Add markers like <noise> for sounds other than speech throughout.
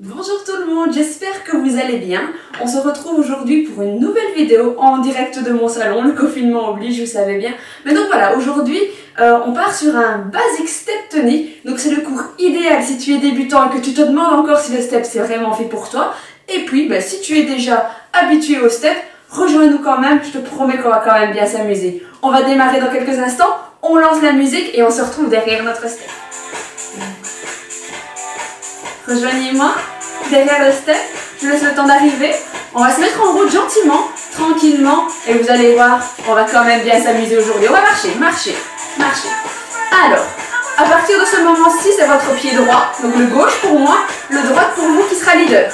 Bonjour tout le monde, j'espère que vous allez bien. On se retrouve aujourd'hui pour une nouvelle vidéo en direct de mon salon. Le confinement oblige, vous savez bien. Mais donc voilà, aujourd'hui, euh, on part sur un Basic Step Tonic. Donc c'est le cours idéal si tu es débutant et que tu te demandes encore si le step c'est vraiment fait pour toi. Et puis, ben, si tu es déjà habitué au step, rejoins-nous quand même, je te promets qu'on va quand même bien s'amuser. On va démarrer dans quelques instants, on lance la musique et on se retrouve derrière notre step. Rejoignez-moi derrière le step, je laisse le temps d'arriver. On va se mettre en route gentiment, tranquillement, et vous allez voir, on va quand même bien s'amuser aujourd'hui. On va marcher, marcher, marcher. Alors, à partir de ce moment-ci, c'est votre pied droit, donc le gauche pour moi, le droit pour vous qui sera leader.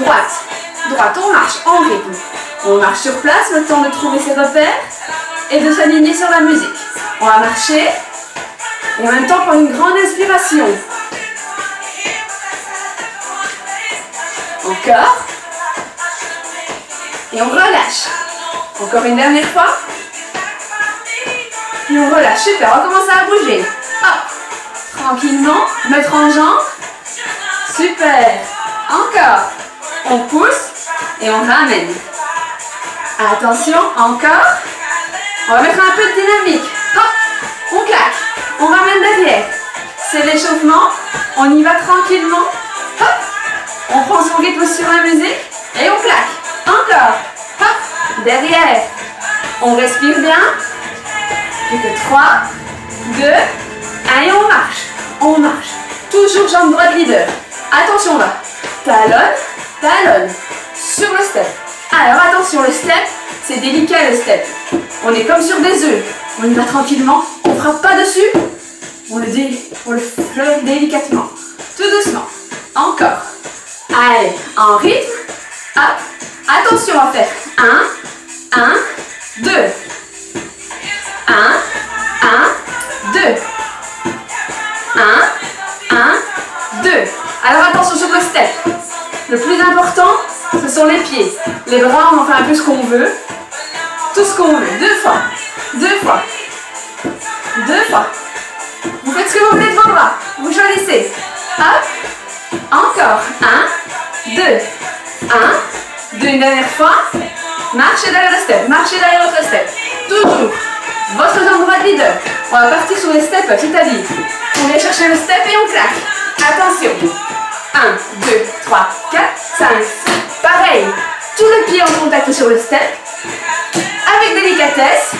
Droite, droite, on marche en rythme. On marche sur place, le temps de trouver ses repères et de s'aligner sur la musique. On va marcher et en même temps prendre une grande inspiration. Encore. Et on relâche. Encore une dernière fois. Et on relâche. Super, on va commencer à bouger. Hop. Tranquillement. Mettre en jambe. Super. Encore. On pousse et on ramène. Attention, encore. On va mettre un peu de dynamique. Hop. On claque. On ramène derrière. C'est l'échauffement. On y va tranquillement. On prend son rythme sur la musique et on claque. Encore. Hop. Derrière. On respire bien. Plus que 3, 2, 1 et on marche. On marche. Toujours jambe droite leader. Attention là. Talonne, talonne. Sur le step. Alors attention, le step, c'est délicat le step. On est comme sur des œufs. On y va tranquillement. On frappe pas dessus. On le, dé, on le délicatement. Tout doucement. Encore. Allez, en rythme. Hop. Attention à faire 1, 1, 2. 1, 1, 2. 1, 1, 2. Alors attention sur le step. Le plus important, ce sont les pieds. Les bras, on en fait un peu ce qu'on veut. Tout ce qu'on veut. Deux fois. Deux fois. Deux fois. Vous faites ce que vous voulez de vos bras. Vous choisissez. Hop. Encore. Un. Deux. Un. Deux. Une dernière fois. Marchez derrière le step. Marchez derrière votre step. Toujours. Votre jambe droite leader. On va partir sur les steps, c'est-à-dire, on vient chercher le step et on claque. Attention. 1, 2, 3, 4, 5, 6. Pareil. Tout le pied en contact sur le step. Avec délicatesse.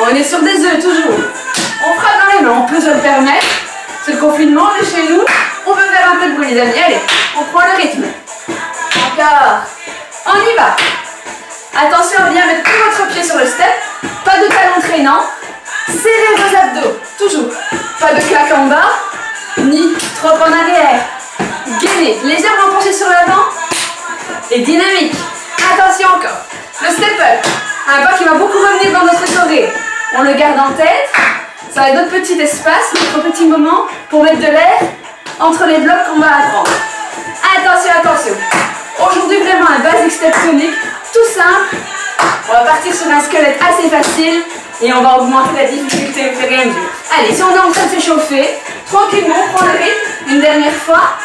On est sur des œufs toujours. On frappe dans les mains, on peut se le permettre. C'est le confinement, on est chez nous. On peut faire un peu de bruit les. Allez, on prend le rythme. On y va. Attention à bien mettre tout votre pied sur le step. Pas de talon traînant. Serrez vos abdos. Toujours. Pas de claque en bas. Ni trop en arrière. Gainez. Légèrement penché sur l'avant. Et dynamique. Attention encore. Le step up. Un pas qui va beaucoup revenir dans notre choré. On le garde en tête. Ça va être notre petit espace, notre petit moment pour mettre de l'air entre les blocs qu'on va apprendre. Attention, attention. Aujourd'hui, vraiment un basic step tonic, tout simple. On va partir sur un squelette assez facile et on va augmenter la difficulté au fur et. Allez, si on est en train de s'échauffer, tranquillement, on prend le rythme, une dernière fois,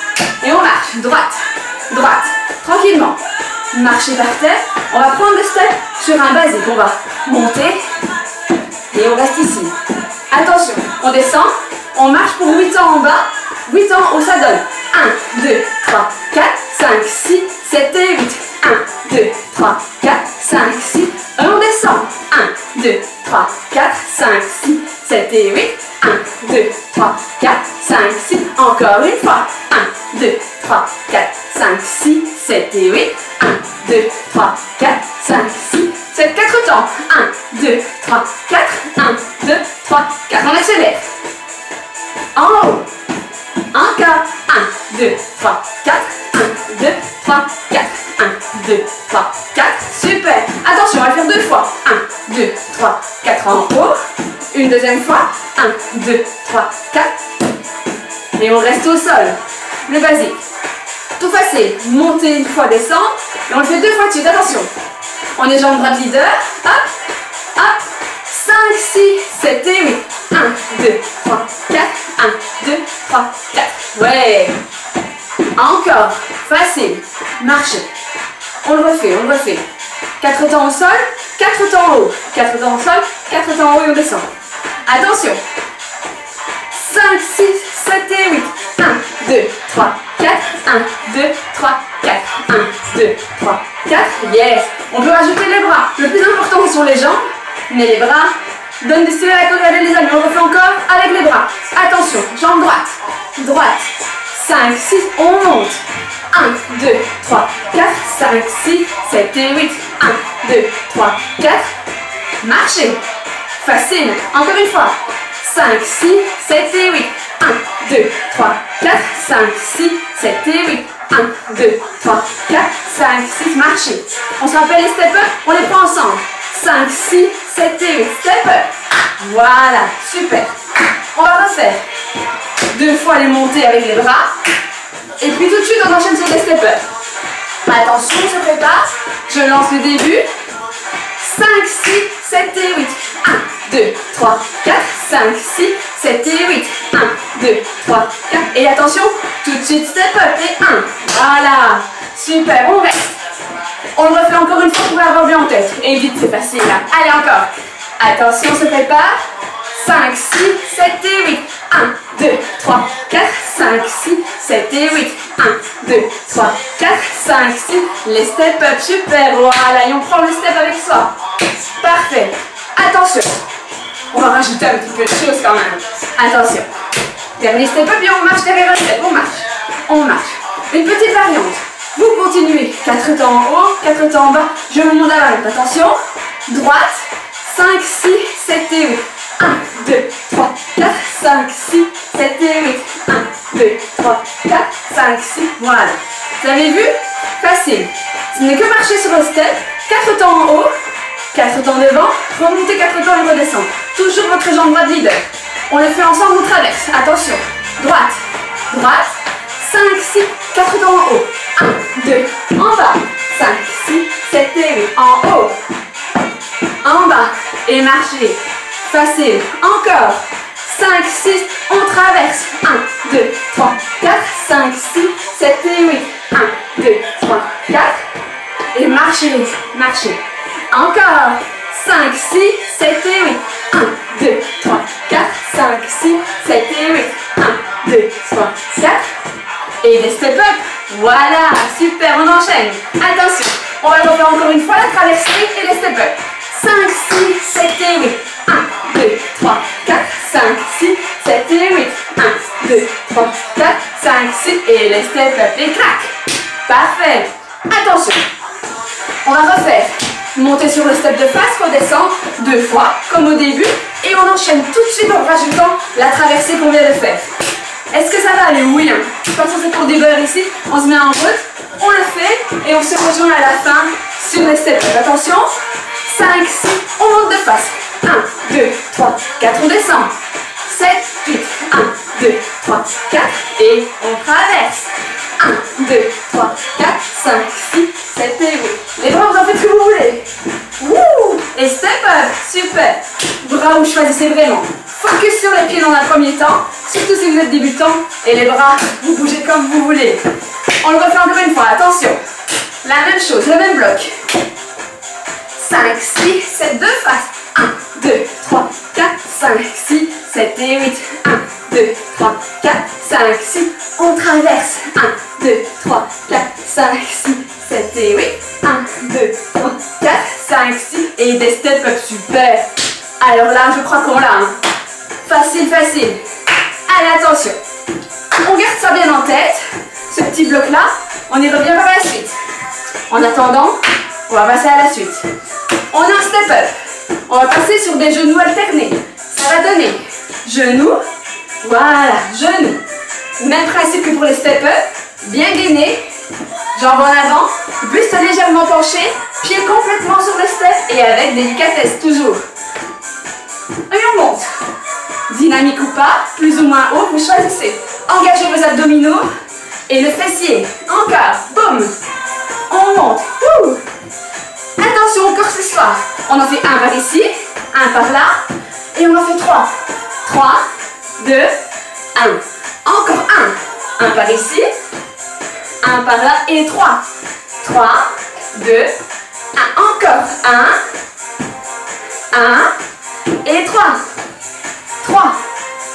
et on marche. Droite, droite, tranquillement. Marcher par terre. On va prendre le step sur un basique. On va monter et on reste ici. Attention, on descend, on marche pour 8 ans en bas, 8 ans où ça donne 1, 2, 3, 4, 5, 6, 7 et 8. 1, 2, 3, 4, 5, 6. Et on descend. 1, 2, 3, 4, 5, 6, 7 et 8. 1, 2, 3, 4, 5, 6. Encore une fois. 1, 2, 3, 4, 5, 6, 7 et 8. 1, 2, 3, 4, 5, 6, 7, 4 temps. 1, 2, 3, 4, 1, 2, 3, 4. On accélère. En haut. Encore. 1, 2, 3, 4. 1, 2, 3, 4. 1, 2, 3, 4. Super. Attention, on va le faire deux fois. 1, 2, 3, 4 en haut. Une deuxième fois. 1, 2, 3, 4. Et on reste au sol. Le basique. Tout facile. Monter une fois, descendre. Et on le fait deux fois de suite. Attention. On est jambe droite leader. Hop. Hop. 5, 6, 7 et 8. 1, 2, 3, 4. 1, 2, 3, 4. Ouais. Encore. Facile. Marchez. On le refait, on le refait. Quatre temps au sol, quatre temps en haut. Quatre temps au sol, quatre temps en haut et on descend. Attention. 5, 6, 7 et 8. 1, 2, 3, 4. 1, 2, 3, 4. 1, 2, 3, 4. Yes. On peut rajouter les bras. Le plus important sont les jambes, mais les bras donnent du style à la chorégraphie les amis. On refait encore avec les bras. Attention, jambe droite, droite. 5, 6, on monte. 1, 2, 3, 4, 5, 6, 7 et 8. 1, 2, 3, 4. Marchez. Facile. Encore une fois. 5, 6, 7 et 8. 1, 2, 3, 4, 5, 6, 7 et 8. 1, 2, 3, 4, 5, 6. Marchez. On se rappelle les step up On les prend ensemble. 5, 6, 7 et 8. Step up. Voilà. Super. On va refaire. Deux fois les montées avec les bras. Et puis tout de suite, on enchaîne sur les step up. Attention, on se prépare. Je lance le début. 5, 6, 7 et 8. 1, 2, 3, 4, 5, 6, 7 et 8. 1, 2, 3, 4. Et attention, tout de suite, step up et 1. Voilà. Super, on reste. On refait encore une fois pour avoir bien en tête. Et vite, c'est facile là. Allez, encore. Attention, on se prépare. 5, 6, 7 et 8. 1, 2, 3, 4, 5, 6, 7 et 8. 1, 2, 3, 4, 5, 6. Les step up, super. Voilà, et on prend le step avec soi. Parfait. Attention. On va rajouter un petit peu de choses quand même. Attention. Dernier step up et on marche derrière le step. On marche. On marche. Une petite variante. Vous continuez. 4 temps en haut, 4 temps en bas. Je me monte à la Attention. Droite. 5, 6, 7 et 8. 1, 2, 3, 4, 5, 6, 7 et 8. 1, 2, 3, 4, 5, 6. Voilà. Vous avez vu? Facile. Ce n'est que marcher sur le step. 4 temps en haut, 4 temps devant, remontez 4 temps et redescendre. Toujours votre jambe droite leader. On le fait ensemble, on traverse. Attention. Droite, droite. 5, 6, 4 temps en haut. 1, 2, en bas. 5, 6, 7 et 8. En haut. En bas. Et marchez. Facile. Encore. 5, 6, on traverse. 1, 2, 3, 4, 5, 6, 7 et 8. 1, 2, 3, 4. Et marchez, marchez. Encore. 5, 6, 7 et 8. 1, 2, 3, 4, 5, 6, 7 et 8. 1, 2, 3, 4. Et des step up. Voilà, super, on enchaîne. Attention, on va refaire encore une fois la traversée et les step up. 5, 6, 7 et 8. 1, 2, 3, 4, 5, 6, 7 et 8. 1, 2, 3, 4, 5, 6. Et les step up et clac. Parfait. Attention. On va refaire. Monter sur le step de face, redescendre deux fois, comme au début. Et on enchaîne tout de suite en rajoutant la traversée qu'on vient de faire. Est-ce que ça va aller Oui. Hein? Toute façon, c'est pour du beurre ici. On se met en route, on le fait et on se rejoint à la fin sur les steps. Attention. 5, 6, on monte de face. 1, 2, 3, 4, on descend. 7, 8, 1, 2, 3, 4 et on traverse. 1, 2, 3, 4, 5, 6, 7 et 8. Les bras, vous en faites ce que vous voulez. Wouh Et step up, super. Bras, vous choisissez vraiment. Focus sur les pieds dans un premier temps, surtout si vous êtes débutant. Et les bras, vous bougez comme vous voulez. On le refait encore une fois, attention. La même chose, le même bloc. 5, 6, 7, de face. 1, 2, 3, 4, 5, 6, 7 et 8. 1, 2, 3, 4, 5, 6. On traverse. 1, 2, 3, 4, 5, 6, 7 et 8. 1, 2, 3, 4, 5, 6. Et des step up, super. Alors là, je crois qu'on l'a. Hein. Facile, facile. Allez, attention. On garde ça bien en tête. Ce petit bloc-là, on y revient par la suite. En attendant, on va passer à la suite. On a un step up. On va passer sur des genoux alternés. Ça va donner genoux, voilà, genoux. Même principe que pour les step up. Bien gainé, jambes en avant, buste légèrement penché, pied complètement sur le step et avec délicatesse toujours. Et on monte. Dynamique ou pas, plus ou moins haut, vous choisissez. Engagez vos abdominaux et le fessier. Encore, boum. On monte. Ouh. Attention corps ce soir. On en fait un par ici, un par là, et on en fait trois. Trois, deux, un. Encore un. Un par ici, 1 par là et 3. 3, 2, 1. Encore. 1, 1 et 3. 3,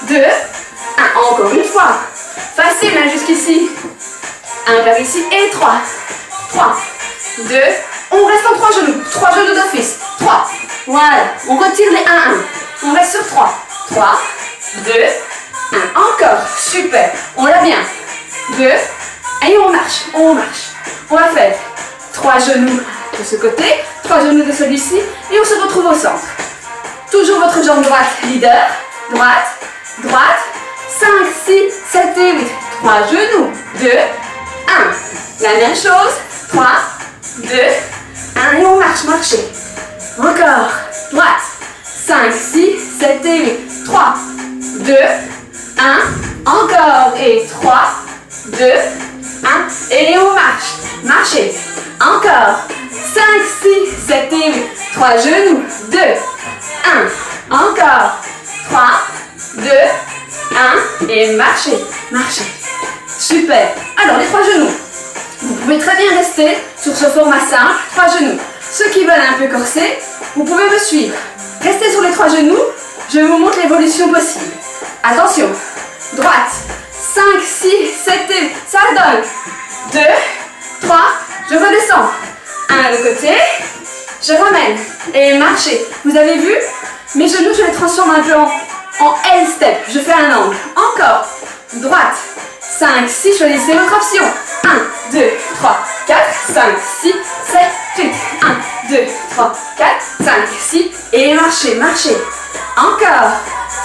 2, 1. Encore une fois. Facile hein, jusqu'ici. 1 par ici et 3. 3, 2, on reste en 3 genoux. 3 genoux d'office. 3. Voilà. On retire les 1, 1. On reste sur 3. 3, 2, 1. Encore. Super. On l'a bien. 2. Et on marche. On marche. On va faire 3 genoux de ce côté, 3 genoux de celui-ci. Et on se retrouve au centre. Toujours votre jambe droite, leader. Droite, droite. 5, 6, 7 et 8. 3 genoux. 2, 1. La même chose. 3, 2, 1. Et on marche, marchez. Encore. Droite. 5, 6, 7 et 8. 3, 2, 1. Encore. Et 3, 2, 1. Et on marche. Marchez. Encore. 5, 6, 7 et 8. 3 genoux. 2, 1. Encore. 3, 2, 1. Et marchez. Marchez. Super. Alors, les trois genoux. Vous pouvez très bien rester sur ce format simple, trois genoux. Ceux qui veulent un peu corser, vous pouvez me suivre. Restez sur les trois genoux, je vous montre l'évolution possible. Attention, droite, 5, 6, 7 et ça donne 2, 3, je redescends. Un de côté, je ramène et marchez. Vous avez vu Mes genoux, je les transforme un peu en, en L-step. Je fais un angle. Encore, droite, 5, 6, choisissez votre option. 1, 2, 3, 4, 5, 6, 7, 8. 1, 2, 3, 4, 5, 6. Et marchez, marchez. Encore.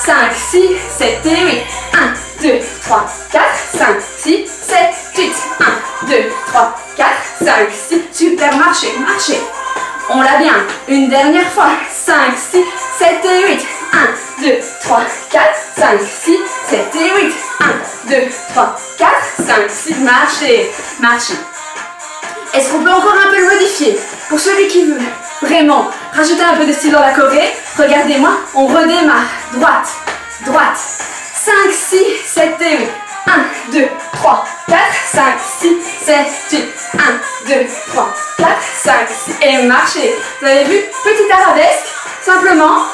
5, 6, 7 et 8. 1, 2, 3, 4, 5, 6, 7, 8. 1, 2, 3, 4, 5, 6. Super, marchez, marchez. On l'a bien. Une dernière fois. 5, 6, 7 et 8. 1, 2, 3, 4, 5, 6, 7 et 8. 1, 2, 3, 4, 5, 6. Marchez, marchez. Est-ce qu'on peut encore un peu le modifier? Pour celui qui veut vraiment rajouter un peu de style dans la Corée, regardez-moi, on redémarre. Droite, droite. 5, 6, 7 et 8. 1, 2, 3, 4, 5, 6, 7, 8. 1, 2, 3, 4, 5, 6. Et marchez. Vous avez vu? Petite arabesque. Simplement,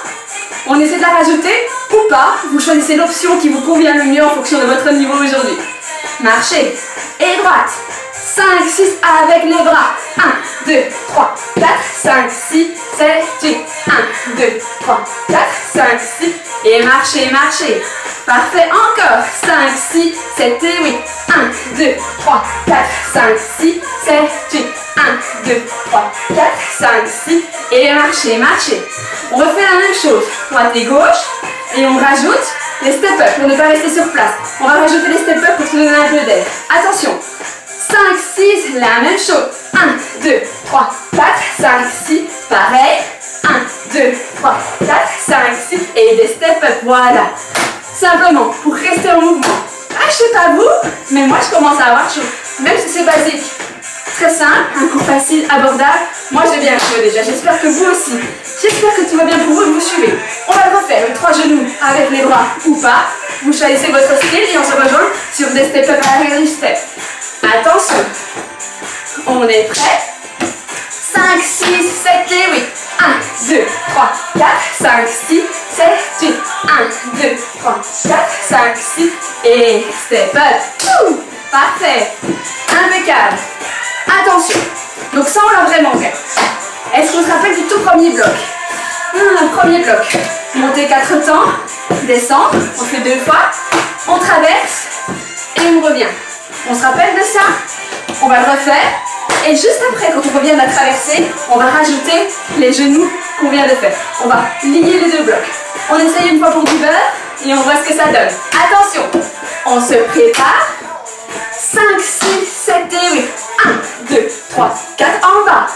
on essaie de la rajouter ou pas. Vous choisissez l'option qui vous convient le mieux en fonction de votre niveau aujourd'hui. Marchez. Et droite. 5, 6 avec les bras. 1, 2, 3, 4, 5, 6, 7, 8. 1, 2, 3, 4, 5, 6. Et marchez, marchez. Parfait. Encore. 5, 6, 7 et 8. 1, 2, 3, 4, 5, 6, 7, 8. 1, 2, 3, 4, 5, 6. Et marchez, marchez. On refait la même chose. Droite et gauche. Et on rajoute les step-up pour ne pas rester sur place. On va rajouter les step-up pour se donner un peu d'air. Attention. 5, 6, la même chose. 1, 2, 3, 4, 5, 6, pareil. 1, 2, 3, 4, 5, 6, et des step up, voilà. Simplement, pour rester en mouvement. Ah, je sais pas vous, mais moi je commence à avoir chaud. Même si c'est basique. Très simple, un cours facile, abordable. Moi j'ai bien chaud déjà, j'espère que vous aussi. J'espère que tout va bien pour vous et vous suivez. On va le refaire, le trois genoux avec les bras ou pas. Vous choisissez votre style et on se rejoint sur des step up à la step. Attention, on est prêt? 5, 6, 7 et 8. 1, 2, 3, 4, 5, 6, 7, 8. 1, 2, 3, 4, 5, 6. Et step up. Ouh, parfait. Impeccable. Attention. Donc ça, on l'a vraiment fait. Est-ce qu'on se rappelle du tout premier bloc? Hum, Premier bloc. Monter 4 temps, descendre, on fait deux fois, on traverse et on revient. On se rappelle de ça? On va le refaire. Et juste après, quand on revient de la traversée, on va rajouter les genoux qu'on vient de faire. On va lier les deux blocs. On essaye une fois pour du beurre et on voit ce que ça donne. Attention, on se prépare. 5, 6, 7 et 8. 1, 2, 3, 4 en bas.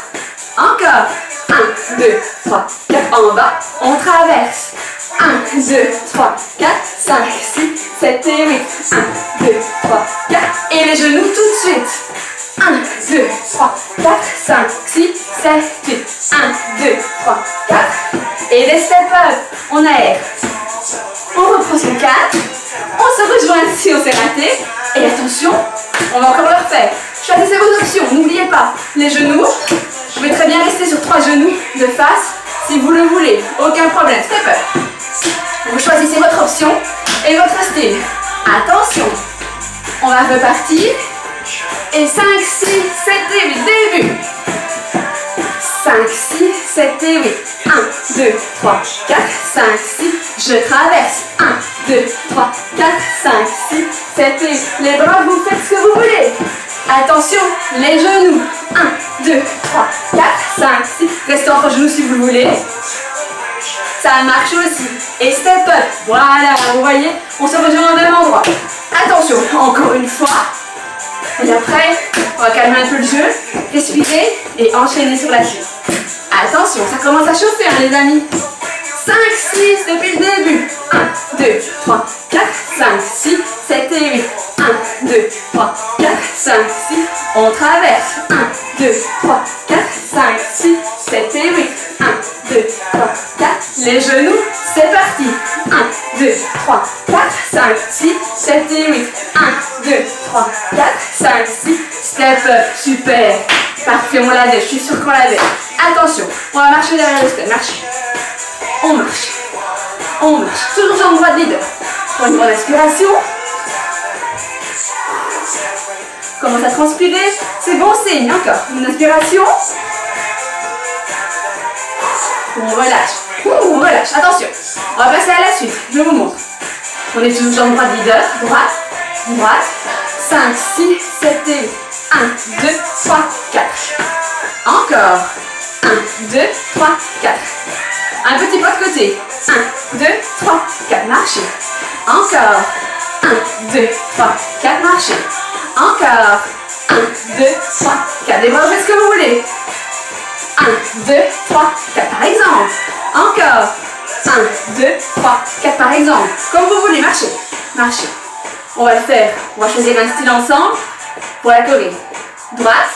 Encore. 1, 2, 3, 4 en bas. On traverse. 1, 2, 3, 4, 5, 6, 7 et 8. 1, 2, 3, 4. Et les genoux tout de suite. 1, 2, 3, 4, 5, 6, 7, 8. 1, 2, 3, 4. Et les step up. On aère. On reprend son 4. On se rejoint si on s'est raté. Et attention, on va encore le refaire. Choisissez vos options, n'oubliez pas, les genoux, vous pouvez très bien rester sur trois genoux de face si vous le voulez, aucun problème, step up. Vous choisissez votre option et votre style. Attention, on va repartir. Et 5, 6, 7 et 8, début. 5, 6, 7 et 8. 1, 2, 3, 4, 5, 6. Je traverse. 1, 2, 3, 4, 5, 6, 7 et 8. Les bras, vous faites ce que vous voulez. Attention, les genoux. 1, 2, 3, 4, 5, 6. Restez entre genoux si vous voulez. Ça marche aussi. Et step up. Voilà, vous voyez, on se rejoint au même endroit. Attention, encore une fois. Et après, on va calmer un peu le jeu, respirer et enchaîner sur la suite. Attention, ça commence à chauffer, hein, les amis. 5, 6 depuis le début. 1, 2, 3, 4, 5, 6, 7 et 8. 1, 2, 3, 4, 5, 6. On traverse. 1, 2, 3, 4, 5, 6, 7 et 8. 1, 2, 3, 4. Les genoux, c'est parti. 1, 2, 3, 4, 5, 6, 7 et 8. 1, 2, 3, 4, 5, 6. Step up, super. Parfait, on l'avait, je suis sûre qu'on l'avait. Attention, on va marcher derrière le step. Marche. On marche. On marche. Toujours jambe droite leader. Pour une bonne inspiration. Commence à transpirer. C'est bon signe. Encore. Une inspiration. On relâche. on relâche. Attention. On va passer à la suite. Je vous montre. On est toujours jambe droite leader. Droite. Droite. 5, 6, 7 et 8. 1, 2, 3, 4. Encore. 1, 2, 3, 4. Un petit pas de côté. 1, 2, 3, 4. Marchez. Encore. 1, 2, 3, 4. Marchez. Encore. 1, 2, 3, 4. Les bras, faites ce que vous voulez. 1, 2, 3, 4 par exemple. Encore. 1, 2, 3, 4 par exemple. Comme vous voulez, marchez. Marchez. On va le faire. On va choisir un style ensemble pour la Corée. Droite,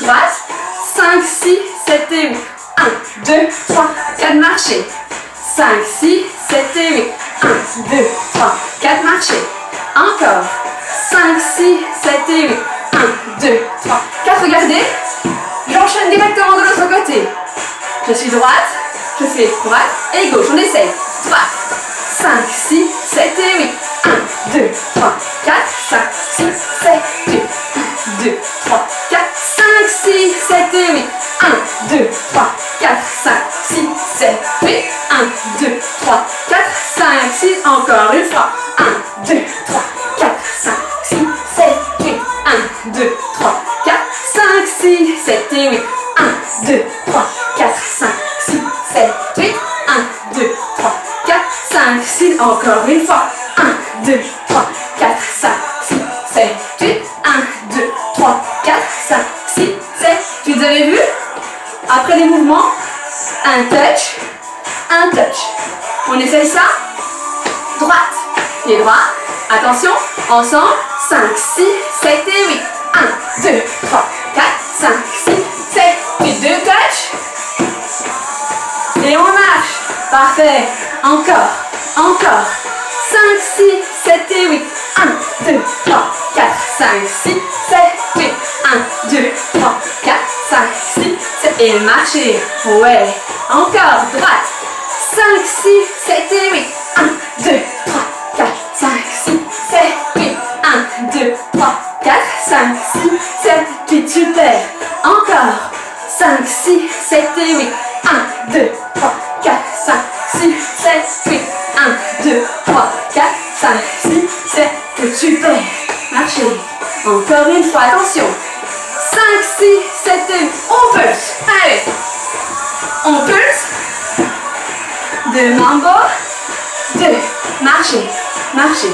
droite. 5, 6, 7 et 8. 1, 2, 3, 4, marchez. 5, 6, 7 et 8. 1, 2, 3, 4, marchez. Encore. 5, 6, 7 et 8. 1, 2, 3, 4, regardez. J'enchaîne directement de l'autre côté. Je suis droite, je fais droite et gauche. On essaye. Droite. 5, 6, 7 et 8. 1, 2, 3, 4, 5, 6, 7, 8. 1, 2, 3, 4, 5, 6, 7 et 8. 1, 2, 3, 4, 5, 6, 7, 8. 1, 2, 3, 4, 5, 6. Encore une fois. 1, 2, 3, 4, 5, 6, 7, 8. 1, 2, 3, 4, 5, 6, 7 et 8. 1, 2, 3, 4, 5, 6, 7, 8. 1, 2, 3, 4, 5, 6. Encore une fois. 1, 2, 3, 4, 5, Après les mouvements, un touch, un touch. On essaye ça Droite, pied droit. Attention, ensemble. 5, 6, 7 et 8. 1, 2, 3, 4, 5, 6, 7, 8. Deux touch. Et on marche. Parfait. Encore, encore. 5, 6, 7 et 8. 1, 2, 3, 4, 5, 6, 7, 8. 1, 2, 3, 4, 5, 6, 7. Et marchez. Ouais. Encore. Droite. 5, 6, 7 et 8. 1, 2, 3, 4, 5, 6, 7, 8. 1, 2, 3, 4, 5, 6, 7, 8. Super. Encore. 5, 6, 7 et 8. 1, 2, 3, 4, 5, 6, 7, 8. 1, 2, 3, 4, 5, 6, 7, 8. Super. Marchez. Encore une fois. Attention. 5, 6, 7 et 8. On pulse. Allez. On pulse. Deux mambo. Deux. Marchez. Marchez.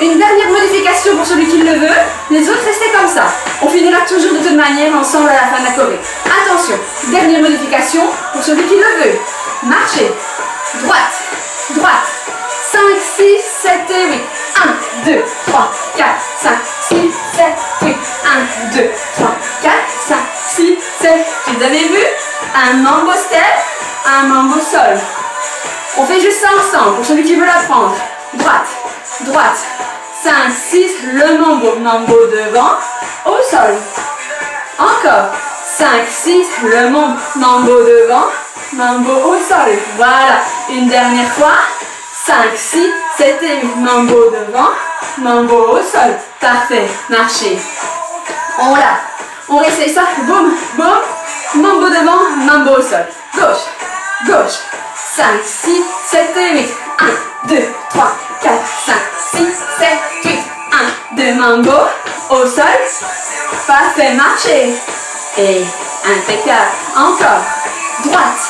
Une dernière modification pour celui qui le veut. Les autres, restez comme ça. On finira toujours de toute manière ensemble à la fin de la choré. Attention. Dernière modification pour celui qui le veut. Marchez. Droite. Droite. 5, 6, 7 et 8. 1, 2, 3, 4, 5, 6, 7, 8. 1, 2, 3, 4, 5, 6, 7. Vous avez vu? Un mambo step, un mambo sol. On fait juste ça ensemble pour celui qui veut l'apprendre. Droite, droite. 5, 6, le mambo. Mambo devant, au sol. 5, 6, le monde, mambo devant, mambo au sol. Voilà, une dernière fois. 5, 6, 7 et 8, mambo devant, mambo au sol. Parfait, marchez. On l'a. On réessaye ça, boum, boum, mambo devant, mambo au sol. Gauche, gauche. 5, 6, 7 et 8. 1, 2, 3, 4, 5, 6, 7, 8. 1, 2, mambo au sol. Parfait, marchez. Et impeccable. Encore. Droite.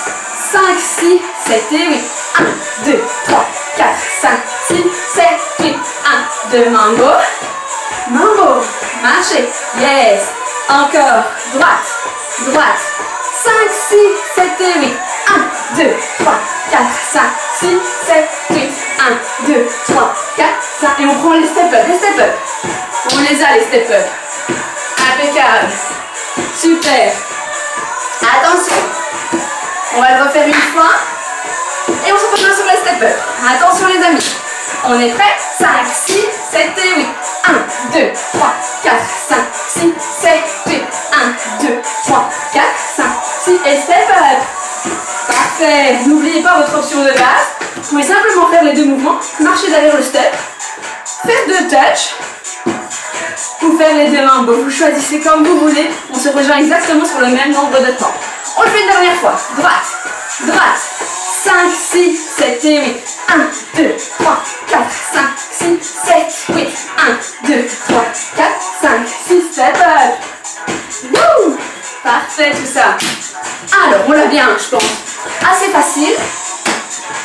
5, 6, 7 et 8. 1, 2, 3, 4, 5, 6, 7, 8. 1, 2, mambo. Mambo. Marchez. Yes. Encore. Droite. Droite. 5, 6, 7 et 8. 1, 2, 3, 4, 5, 6, 7, 8. 1, 2, 3, 4, 5. Et on prend les step-up. Les step-up. On les a, les step-up. Impeccable. Super. Attention. On va le refaire une fois. Et on se rejoint sur les step-up. Attention les amis. On est prêts? 5, 6, 7 et 8. 1, 2, 3, 4, 5, 6, 7, 8. 1, 2, 3, 4, 5, 6 et step up. Parfait. N'oubliez pas votre option de base. Vous pouvez simplement faire les deux mouvements. Marcher derrière le step. Faire deux touches ou faire les deux mains. Vous choisissez comme vous voulez. On se rejoint exactement sur le même nombre de temps. On le fait une dernière fois. Droite, droite. 5, 6, 7 et 8. 1, 2, 3, 4, 5, 6, 7, 8. 1, 2, 3, 4, 5, 6, 7, up. Wouh Parfait tout ça. Alors, on l'a bien, je pense. Assez facile.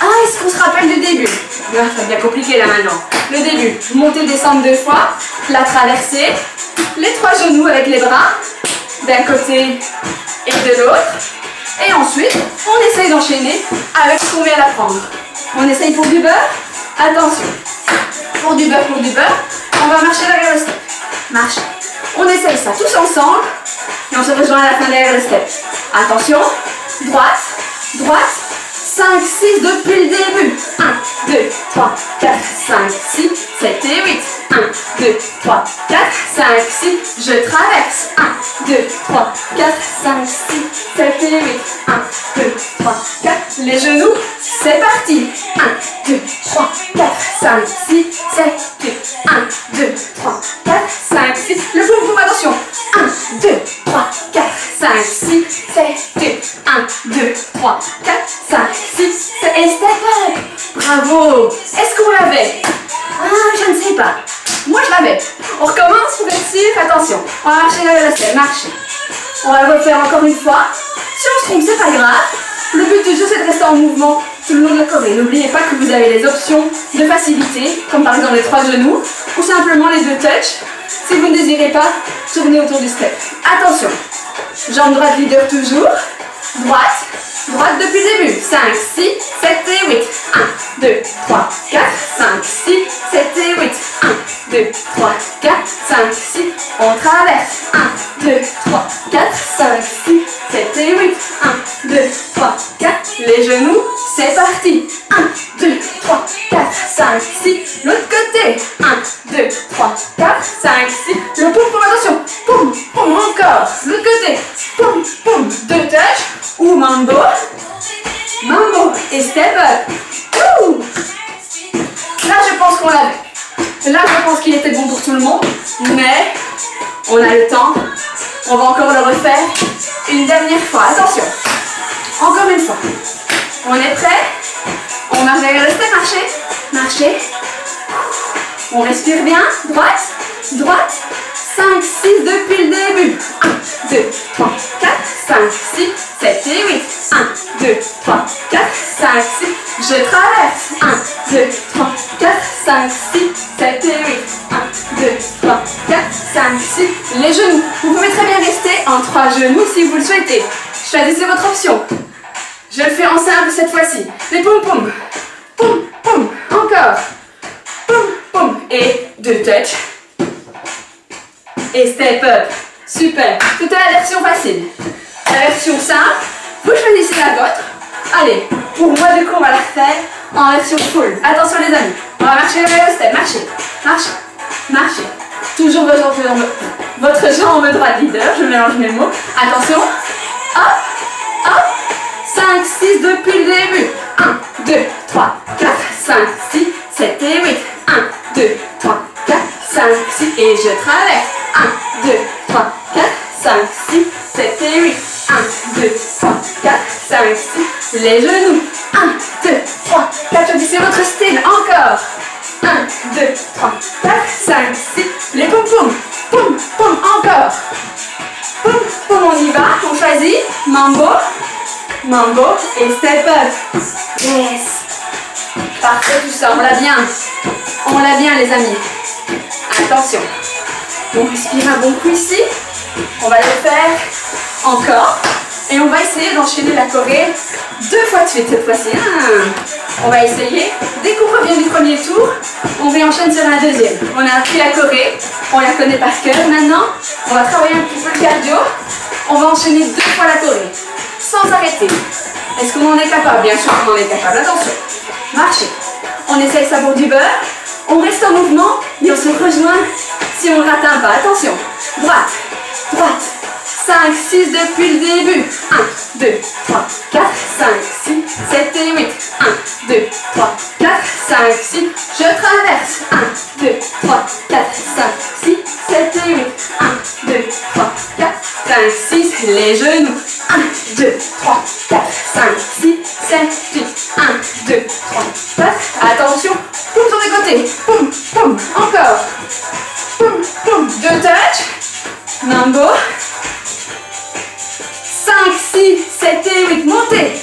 Ah, est-ce qu'on se rappelle du début? Ah, Ça devient compliqué là maintenant. Le début, monter, descendre deux fois, la traversée, les trois genoux avec les bras, d'un côté et de l'autre. Et ensuite, on essaye d'enchaîner avec ce qu'on vient d'apprendre. On essaye pour du beurre. Attention. Pour du beurre, pour du beurre. On va marcher derrière le step. Marche. On essaye ça tous ensemble. Et on se rejoint à la fin derrière le step. Attention. Droite, droite, 5, 6 depuis le début. 1, 2, 3, 4, 5, 6, 7 et 8. 1, 2, 3, 4, 5, 6. Je traverse. 1, 2, 3, 4, 5, 6, 7 et 8. 1, 2, 3, 4. Les genoux, c'est parti. 1, 2, 3, 4, 5, 6, 7, 8. 1, 2, 3, 4, 5, 6. Le boum boum, attention. 1, 2, 3, 4, 5, 6, 7, 8. 1, 2, 3, 4, 5, 6, 7. Et step up. Bravo. Est-ce qu'on l'avait? Ah, je ne sais pas. Moi, je l'avais. On recommence pour être sûr? Attention. On va marcher dans le step. Marcher. On va le refaire encore une fois. Si on se trompe, c'est pas grave. Le but du jeu, c'est de rester en mouvement tout le long de la corée. N'oubliez pas que vous avez les options de facilité, comme par exemple les trois genoux, ou simplement les deux touches. Si vous ne désirez pas, tournez autour du step. Attention. Jambe droite leader toujours. Droite. Droite depuis le début. 5, 6, 7 et 8. 1, 2, 3, 4, 5, 6, 7 et 8. 1, 2, 3, 4, 5, 6. On traverse. 1, 2, 3, 4, 5, 6, 7 et 8. 1, 2, 3, 4. Les genoux, c'est parti. 1, 2, 3, 4, 5, 6. L'autre côté. 1, 2, 3, 4, 5, 6. Le poum, poum, attention. Poum, poum, encore. L'autre côté. Poum, poum. Deux touches. Ou mambo. Mambo. Et step up. Ouh. Là, je pense qu'on l'avait. Là, je pense qu'il était bon pour tout le monde. Mais, on a le temps. On va encore le refaire une dernière fois. Attention. Encore une fois. On est prêt On marche le step. Marchez. Marchez. On respire bien. Droite. Droite. 5, 6 depuis le début. 1, 2, 3, 4, 5, 6, 7 et 8. 1, 2, 3, 4, 5, 6. Je traverse. 1, 2, 3, 4, 5, 6, 7 et 8. 1, 2, 3, 4, 5, 6. Les genoux. Vous pouvez très bien rester en trois genoux si vous le souhaitez. Choisissez votre option. Je le fais en simple cette fois-ci. Les poum poum. Poum poum. Encore. Poum poum. Et deux touches. Et step up. Super. Tout est la version facile. La version simple, vous choisissez la vôtre. Allez, pour moi du coup on va la refaire en version full. Attention les amis, on va marcher vers le step. Marchez, marchez, marchez. Toujours votre, votre jambe droite leader, je mélange mes mots. Attention, hop, hop, 5, 6 depuis le début. 1, 2, 3, 4, 5, 6, 7 et 8. 1, 2, 3, 4, 5, 6 et je traverse. 1, 2, 3, 4, 5, 6, 7 et 8. 1, 2, 3, 4, 5, 6. Les genoux. 1, 2, 3, 4. Choisissez votre style. Encore. 1, 2, 3, 4, 5, 6. Les poum poum. Poum poum. Encore. Poum poum. On y va. On choisit. Mambo. Mambo et step up. Yes. Parfait tout ça. On l'a bien. On l'a bien les amis. Attention. On respire un bon coup ici. On va le faire encore. Et on va essayer d'enchaîner la Corée deux fois de suite cette fois-ci. On va essayer. Dès qu'on revient du premier tour, on réenchaîne sur la deuxième. On a appris la Corée, on la connaît par cœur maintenant. On va travailler un petit peu le cardio. On va enchaîner deux fois la Corée, sans arrêter. Est-ce qu'on en est capable? Bien sûr qu'on en est capable. Attention. Marchez. On essaye ça pour du beurre. On reste en mouvement et on se rejoint si on rate un pas. Attention. Droite, droite, 5, 6 depuis le début. 1, 2, 3, 4, 5, 6, 7 et 8. 1, 2, 3, 4, 5, 6. Je traverse. 1, 2, 3, 4, 5, 6, 7 et 8. 1, 2, 3, 4, 5, 6. Les genoux. 1, 2, 3, 4, 5, 6, 7, 8. 1, 2, 3, 4. Attention. Poum sur les côtés. Poum, poum. Encore. Poum, poum. Deux touch. Mambo. 5, 6, 7 et 8, montez.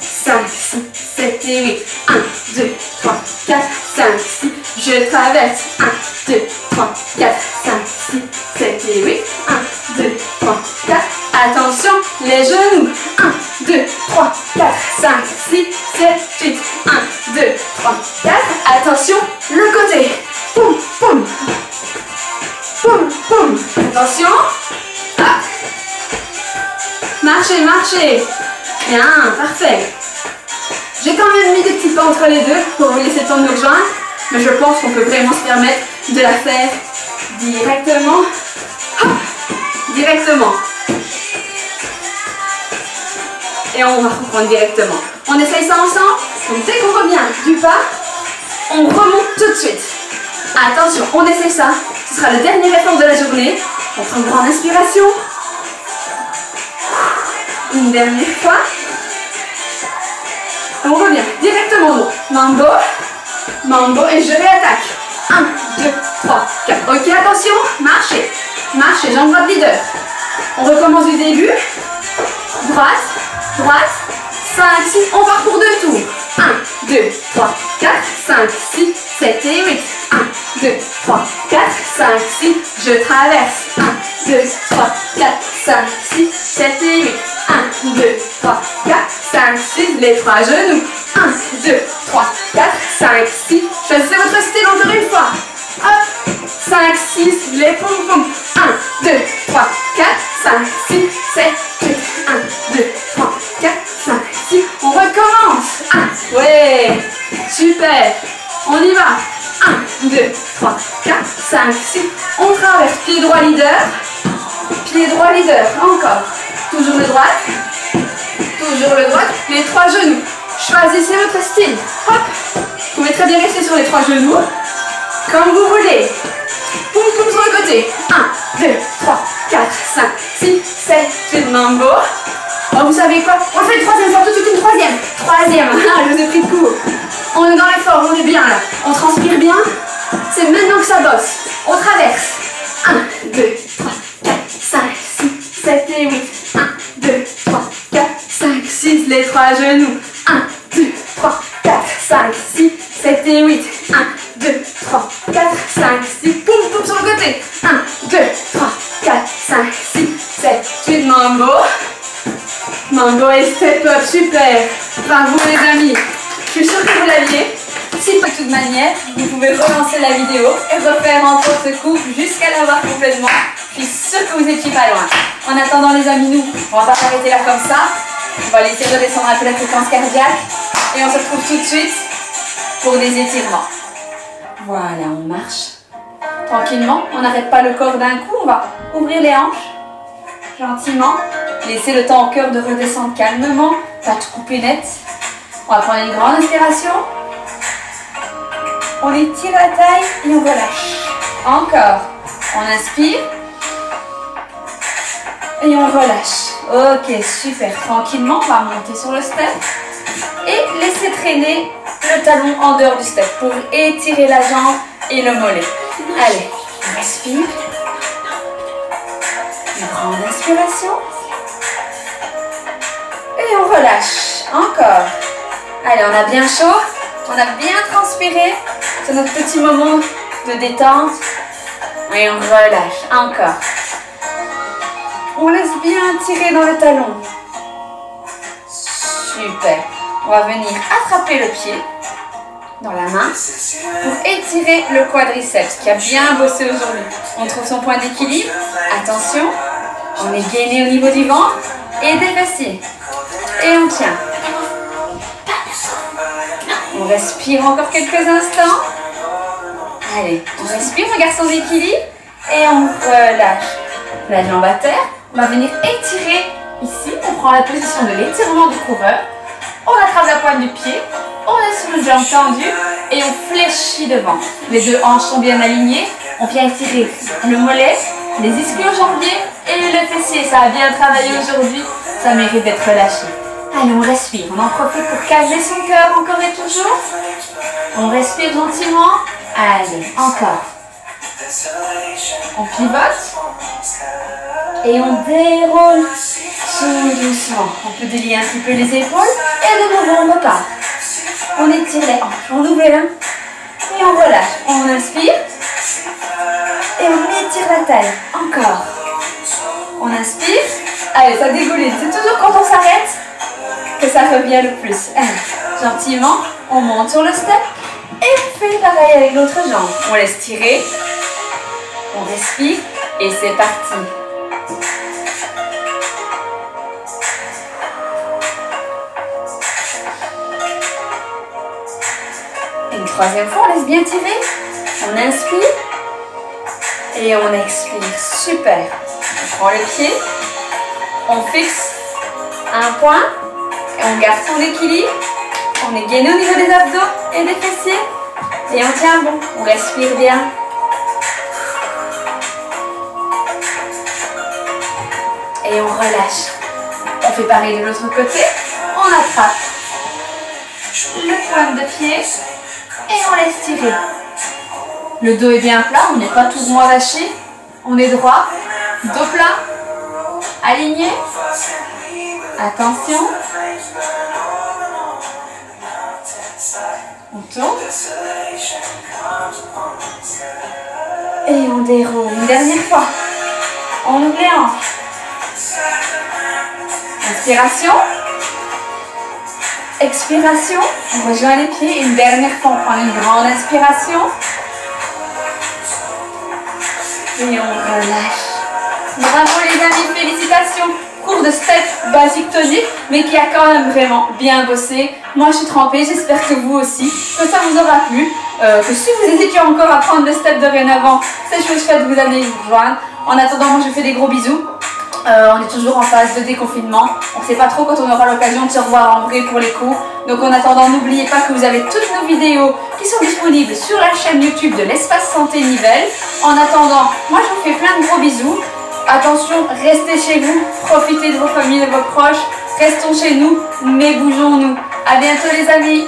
5, 6, 7 et 8, 1, 2, 3, 4, 5, 6, je traverse. 1, 2, 3, 4, 5, 6, 7 et 8, 1, 2, 3, 4, attention, les genoux. 1, 2, 3, 4, 5, 6, 7, 8, 1, 2, 3, 4, attention, le côté, poum, poum, poum, poum, attention, hop, Marchez, marchez Bien, parfait. J'ai quand même mis des petits pas entre les deux pour vous laisser le temps de nous rejoindre, mais je pense qu'on peut vraiment se permettre de la faire directement. Hop, directement. Et on va reprendre directement. On essaye ça ensemble. Donc dès qu'on revient du pas, on remonte tout de suite. Attention, on essaye ça. Ce sera le dernier effort de la journée. On prend une grande inspiration. Une dernière fois. On revient directement au Mambo. Mambo et je réattaque. 1, 2, 3, 4. Ok, attention. Marchez. Marchez, jambe droite leader. On recommence du début. Droite, droite. 5, 6. On part pour deux tours. 1, 2, 3, 4, 5, 6, 7 et 8. 1, 2, 3, 4, 5, 6. Je traverse. 1, 2, 3, 4, 5, 6, 7 et 8. 1, 2, 3, 4, 5, 6. Les trois genoux. 1, 2, 3, 4, 5, 6. Choisissez votre style encore une fois. Hop. 5, 6. Les poum poum. 1, 2, 3, 4, 5, 6, 7, 8. 1, 2, 3, 4, 5, 6. On recommence. 1. Ouais. Super. On y va. 1, 2, 3, 4, 5, 6. On traverse. Pied droit leader. Pied droit leader. Encore. Toujours le droit. Toujours le droit. Les trois genoux. Choisissez votre style. Hop. Vous pouvez très bien rester sur les trois genoux. Comme vous voulez. Poum poum sur le côté. 1, 2, 3, 4, 5, 6, 7, 8. Mambo. Oh, vous savez quoi? On fait une troisième fois, tout de suite une troisième. Troisième. <laughs> Ah, je vous ai pris de court. On est dans la forme, on est bien là. On transpire bien. C'est maintenant que ça bosse. On traverse. 1, 2, 3, 4, 5, 6, 7 et 8. 1, 2, 3, 4, 5, 6. Les trois genoux. 1, 2, 3, 4, 5, 6, 7 et 8. 1, 2, 3, 4, 5, 6. Poum, poum sur le côté. 1, 2, 3, 4, 5, 6, 7, 8. Mambo. Mambo et step up, super. Bravo les amis. Je suis sûre que vous l'aviez. Si de toute manière, vous pouvez relancer la vidéo et refaire encore ce coup jusqu'à l'avoir complètement. Je suis sûre que vous étiez pas loin. En attendant les amis, nous, on va pas s'arrêter là comme ça. On va laisser redescendre la fréquence cardiaque et on se retrouve tout de suite pour des étirements. Voilà, on marche. Tranquillement, on n'arrête pas le corps d'un coup, on va ouvrir les hanches, gentiment. Laissez le temps au cœur de redescendre calmement, pas de couper net. On va prendre une grande inspiration. On étire la taille et on relâche. Encore. On inspire. Et on relâche. Ok, super. Tranquillement, on va monter sur le step. Et laisser traîner le talon en dehors du step pour étirer la jambe et le mollet. Allez, respire. Grande inspiration. Et on relâche. Encore. Allez, on a bien chaud. On a bien transpiré. C'est notre petit moment de détente. Et on relâche. Encore. On laisse bien tirer dans le talon. Super. On va venir attraper le pied dans la main pour étirer le quadriceps qui a bien bossé aujourd'hui. On trouve son point d'équilibre. Attention, on est gainé au niveau du ventre et des fessiers. Et on tient. On respire encore quelques instants. Allez, on respire, on garde son équilibre et on relâche la jambe à terre. On va venir étirer ici. On prend la position de l'étirement du coureur. On attrape la pointe du pied. On sur une jambe tendue et on fléchit devant. Les deux hanches sont bien alignées. On vient étirer le mollet, les ischio-jambiers et le fessier. Ça a bien travaillé aujourd'hui. Ça mérite d'être relâché. Allez, on respire. On en profite pour calmer son cœur encore et toujours. On respire gentiment. Allez, encore. On pivote. Et on déroule tout doucement. On peut délier un petit peu les épaules. Et de nouveau, on repart. On étire les hanches. On ouvre les. Et on relâche. On inspire. Et on étire la taille. Encore. On inspire. Allez, ça dégouline. C'est toujours quand on s'arrête que ça revient le plus. Allez, gentiment, on monte sur le step. Et on fait pareil avec l'autre jambe. On laisse tirer. On respire. Et c'est parti. Une troisième fois, on laisse bien tirer. On inspire. Et on expire. Super. On prend le pied. On fixe un point. Et on garde son équilibre. On est gainé au niveau des abdos et des fessiers. Et on tient bon. On respire bien. Et on relâche. On fait pareil de l'autre côté. On attrape le point de pied et on laisse tirer. Le dos est bien plat, on n'est pas tout droit lâché. On est droit, dos plat, aligné. Attention. On tourne. Et on déroule. Une dernière fois. On les hanches. Inspiration. Expiration. On rejoint les pieds. Une dernière fois, on prend une grande inspiration. Et on relâche. Bravo les amis, félicitations. Cours de step basique tonique, mais qui a quand même vraiment bien bossé. Moi, je suis trempée, j'espère que vous aussi, que ça vous aura plu. Euh, que si vous hésitez encore à prendre le step dorénavant, c'est chose faite, vous allez vous rejoindre. En attendant, moi, je fais des gros bisous. Euh, on est toujours en phase de déconfinement. On ne sait pas trop quand on aura l'occasion de se revoir en vrai pour les cours. Donc en attendant, n'oubliez pas que vous avez toutes nos vidéos qui sont disponibles sur la chaîne YouTube de l'Espace Santé Nivelle. En attendant, moi je vous fais plein de gros bisous. Attention, restez chez vous, profitez de vos familles, de vos proches. Restons chez nous, mais bougeons-nous. A bientôt les amis